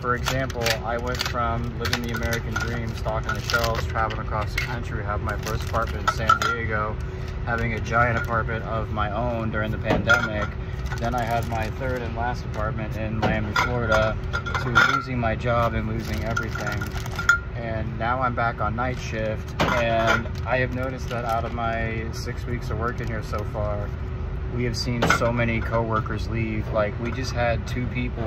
For example, I went from living the American dream, stocking the shelves, traveling across the country, having my first apartment in San Diego, having a giant apartment of my own during the pandemic. Then I had my third and last apartment in Miami, Florida, to losing my job and losing everything. And now I'm back on night shift, and I have noticed that out of my six weeks of working here so far, we have seen so many coworkers leave. Like we just had two people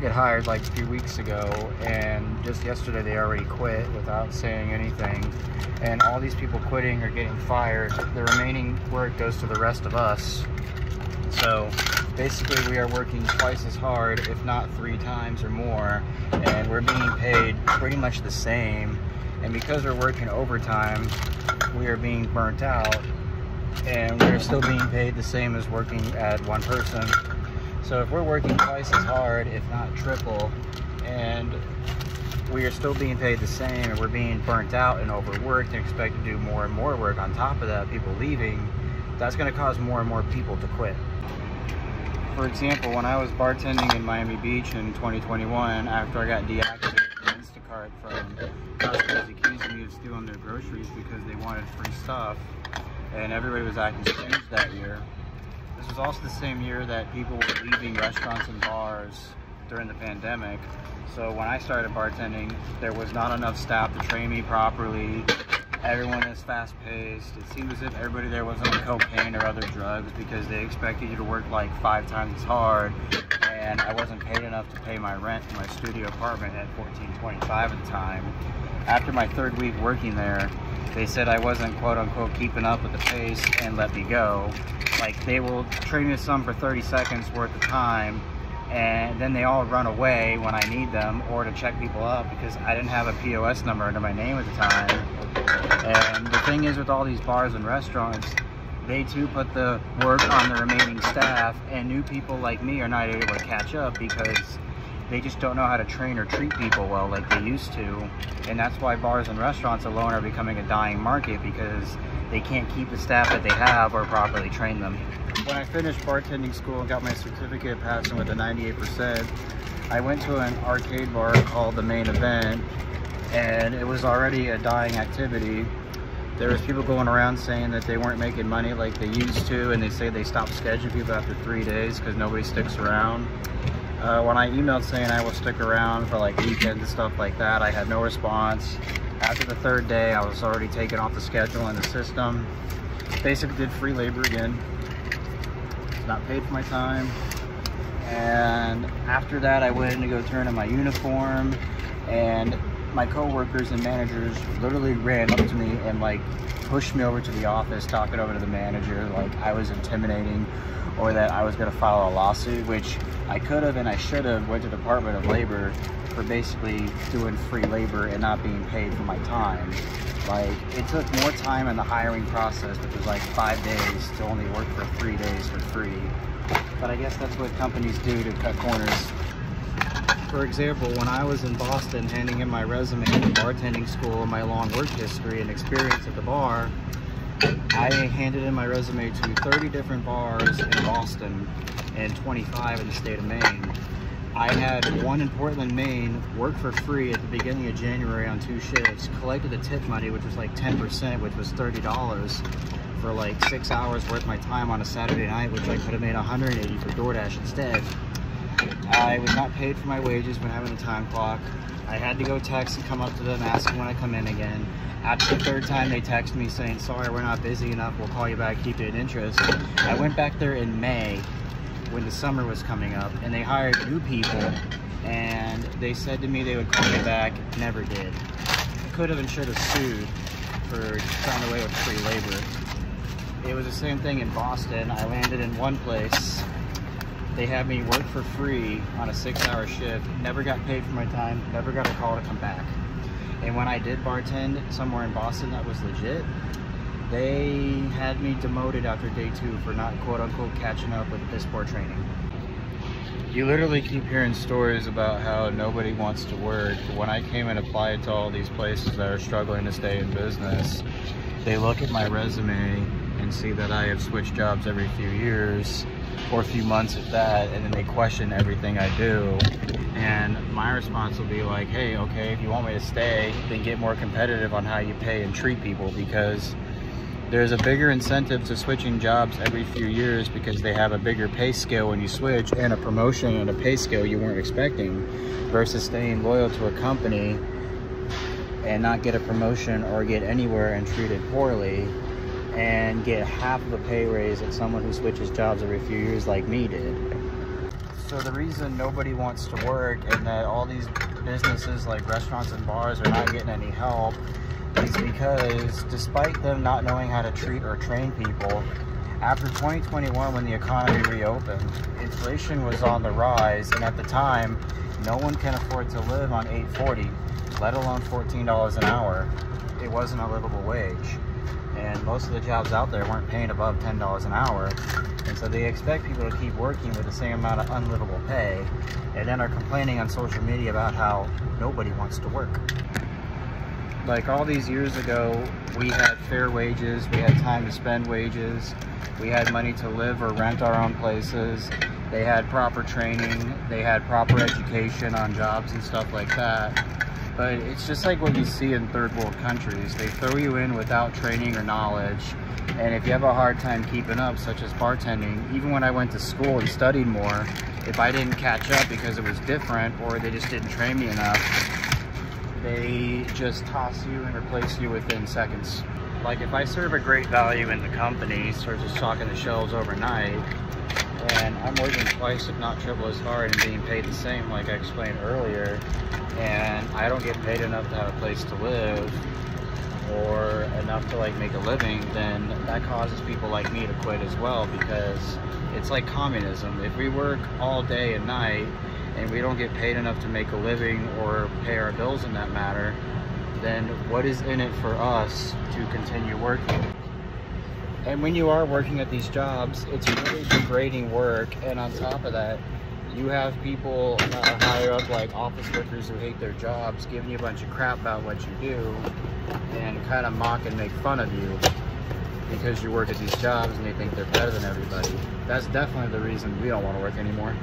get hired like a few weeks ago and just yesterday they already quit without saying anything. And all these people quitting or getting fired the remaining work goes to the rest of us. So basically we are working twice as hard if not three times or more and we're being paid pretty much the same. And because we're working overtime we are being burnt out and we're still being paid the same as working at one person so if we're working twice as hard, if not triple, and we are still being paid the same and we're being burnt out and overworked and expect to do more and more work on top of that, people leaving, that's going to cause more and more people to quit. For example, when I was bartending in Miami Beach in 2021, after I got deactivated from Instacart from customers accusing me of stealing their groceries because they wanted free stuff, and everybody was acting strange that year, this was also the same year that people were leaving restaurants and bars during the pandemic. So when I started bartending, there was not enough staff to train me properly. Everyone is fast paced. It seemed as if everybody there was on cocaine or other drugs because they expected you to work like five times as hard. And I wasn't paid enough to pay my rent in my studio apartment at $14.25 at the time. After my third week working there, they said I wasn't quote unquote keeping up with the pace and let me go. Like they will train me some for 30 seconds worth of time and then they all run away when I need them or to check people up because I didn't have a POS number under my name at the time. And the thing is with all these bars and restaurants, they too put the work on the remaining staff and new people like me are not able to catch up because they just don't know how to train or treat people well like they used to. And that's why bars and restaurants alone are becoming a dying market because they can't keep the staff that they have or properly train them. When I finished bartending school and got my certificate passing with a 98%, I went to an arcade bar called The Main Event and it was already a dying activity. There was people going around saying that they weren't making money like they used to and they say they stopped scheduling people after three days because nobody sticks around. Uh, when I emailed saying I will stick around for like weekends and stuff like that, I had no response. After the third day, I was already taken off the schedule and the system. Basically did free labor again. Not paid for my time. And after that, I went in to go turn in my uniform my coworkers and managers literally ran up to me and like pushed me over to the office, talking over to the manager, like I was intimidating or that I was gonna file a lawsuit, which I could have and I should have went to the Department of Labor for basically doing free labor and not being paid for my time. Like, it took more time in the hiring process, which was like five days, to only work for three days for free. But I guess that's what companies do to cut corners. For example, when I was in Boston handing in my resume to bartending school, and my long work history and experience at the bar, I handed in my resume to 30 different bars in Boston and 25 in the state of Maine. I had one in Portland, Maine, work for free at the beginning of January on two shifts, collected the tip money, which was like 10%, which was $30 for like six hours worth of my time on a Saturday night, which I could have made 180 for DoorDash instead. I was not paid for my wages when having a time clock. I had to go text and come up to them asking when I come in again. After the third time, they texted me saying, sorry, we're not busy enough. We'll call you back, keep you in interest. I went back there in May when the summer was coming up and they hired new people and they said to me they would call me back, never did. Could have and should have sued for trying to away with free labor. It was the same thing in Boston. I landed in one place. They had me work for free on a six hour shift, never got paid for my time, never got a call to come back. And when I did bartend somewhere in Boston that was legit, they had me demoted after day two for not quote unquote catching up with piss poor training. You literally keep hearing stories about how nobody wants to work. When I came and applied to all these places that are struggling to stay in business, they look at my resume see that I have switched jobs every few years or a few months at that, and then they question everything I do. And my response will be like, hey, okay, if you want me to stay, then get more competitive on how you pay and treat people because there's a bigger incentive to switching jobs every few years because they have a bigger pay scale when you switch and a promotion and a pay scale you weren't expecting versus staying loyal to a company and not get a promotion or get anywhere and treated poorly get half of a pay raise at someone who switches jobs every few years like me did. So the reason nobody wants to work and that all these businesses like restaurants and bars are not getting any help is because despite them not knowing how to treat or train people, after 2021 when the economy reopened, inflation was on the rise and at the time, no one can afford to live on 840 let alone $14 an hour, it wasn't a livable wage. And most of the jobs out there weren't paying above $10 an hour. And so they expect people to keep working with the same amount of unlivable pay and then are complaining on social media about how nobody wants to work. Like all these years ago, we had fair wages, we had time to spend wages, we had money to live or rent our own places, they had proper training, they had proper education on jobs and stuff like that but it's just like what you see in third world countries. They throw you in without training or knowledge, and if you have a hard time keeping up, such as bartending, even when I went to school and studied more, if I didn't catch up because it was different or they just didn't train me enough, they just toss you and replace you within seconds. Like if I serve a great value in the company, such as stocking the shelves overnight, and I'm working twice if not triple as hard and being paid the same like I explained earlier. And I don't get paid enough to have a place to live or enough to like make a living then that causes people like me to quit as well because it's like communism. If we work all day and night and we don't get paid enough to make a living or pay our bills in that matter then what is in it for us to continue working and when you are working at these jobs, it's really degrading work. And on top of that, you have people uh, higher up like office workers who hate their jobs giving you a bunch of crap about what you do and kind of mock and make fun of you because you work at these jobs and they think they're better than everybody. That's definitely the reason we don't want to work anymore.